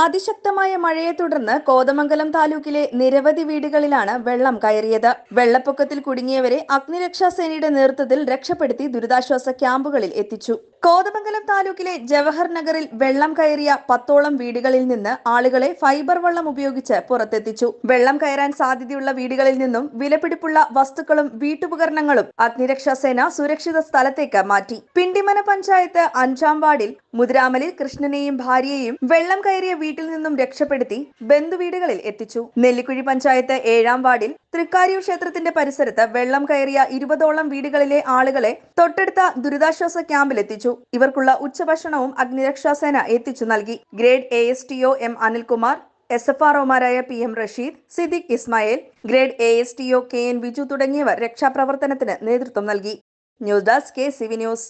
അതിശക്തമായ മഴയെ തുടർന്ന് കോതമംഗലം താലൂക്കിലെ നിരവധി വീടുകളിലാണ് വെള്ളം കയറിയത്. വെള്ളപ്പൊക്കത്തിൽ കുടുങ്ങിയവരെ അഗ്നിരക്ഷാസേനയുടെ നേതൃത്വത്തിൽ രക്ഷപ്പെടുത്തി ദുരിതാശ്വാസ ക്യാമ്പുകളിൽ എത്തിച്ചു. കോതമംഗലം താലൂക്കിലെ ജവഹർ നഗറിൽ വെള്ളം കയറിയ പത്തോളം വീടുകളിൽ നിന്ന് ആളുകളെ ഫൈബർ വള്ളം ഉപയോഗിച്ച് പുറത്തെത്തിച്ചു. വെള്ളം കയറാൻ സാധ്യതയുള്ള വീടുകളിൽ നിന്നും വിലപിടിപ്പുള്ള വസ്തുക്കളും വീട്ടുപകരണങ്ങളും അഗ്നിരക്ഷാസേന സുരക്ഷിത സ്ഥലത്തേക്ക് മാറ്റി. പിണ്ടിമന പഞ്ചായത്ത് അഞ്ചാം വാർഡിൽ മുതിരാമലിൽ കൃഷ്ണനെയും ഭാര്യയെയും വെള്ളം കയറിയ വീട്ടിൽ നിന്നും രക്ഷപ്പെടുത്തി ബന്ധുവീടുകളിൽ എത്തിച്ചു. നെല്ലിക്കുഴി പഞ്ചായത്ത് ഏഴാം വാർഡിൽ തൃക്കാരിയൂർ ക്ഷേത്രത്തിന്റെ പരിസരത്ത് വെള്ളം കയറിയ ഇരുപതോളം വീടുകളിലെ ആളുകളെ തൊട്ടടുത്ത ദുരിതാശ്വാസ ക്യാമ്പിലെത്തിച്ചു ഇവർക്കുള്ള ഉച്ചഭക്ഷണവും അഗ്നിരക്ഷാസേന എത്തിച്ചു നൽകി. Grade A S T O M Anilkumar S F R ഒമാരായ P M Rasheed Siddique Ismail grade A S T O K N Biju തുടങ്ങിയവർ രക്ഷാപ്രവർത്തനത്തിന് നേതൃത്വം നൽകി. News desk K C V news.